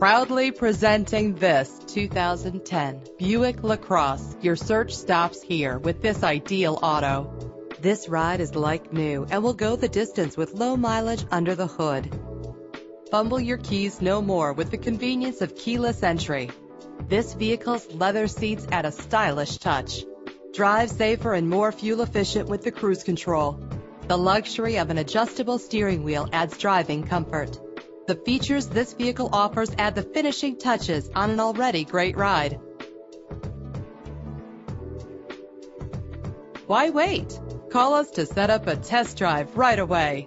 Proudly presenting this 2010 Buick LaCrosse. Your search stops here with this ideal auto. This ride is like new and will go the distance with low mileage under the hood. Fumble your keys no more with the convenience of keyless entry. This vehicle's leather seats add a stylish touch. Drive safer and more fuel efficient with the cruise control. The luxury of an adjustable steering wheel adds driving comfort. The features this vehicle offers add the finishing touches on an already great ride. Why wait? Call us to set up a test drive right away.